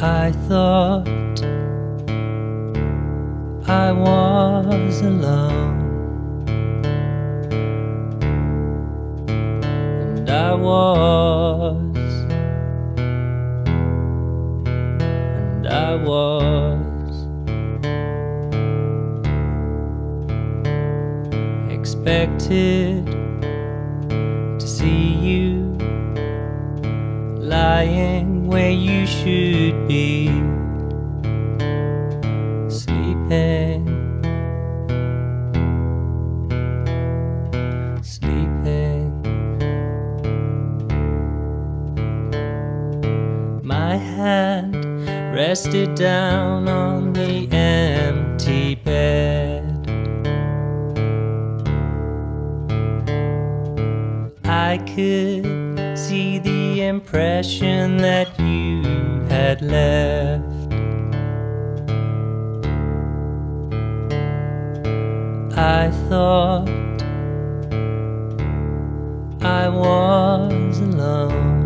I thought I was alone, and I was, and I was. Expected to see you lying where you should be, sleeping, sleeping. My hand rested down on the I could see the impression that you had left. I thought I was alone,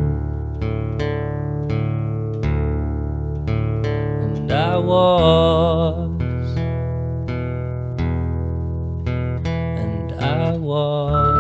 and I was. and I was